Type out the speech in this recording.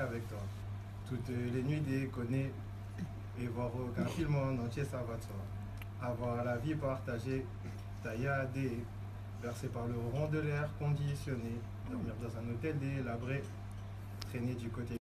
avec toi. Toutes les nuits déconner et voir aucun film en entier, ça va de soi. Avoir la vie partagée, tailladée, bercée par le rond de l'air conditionné, dormir dans un hôtel délabré, traîner du côté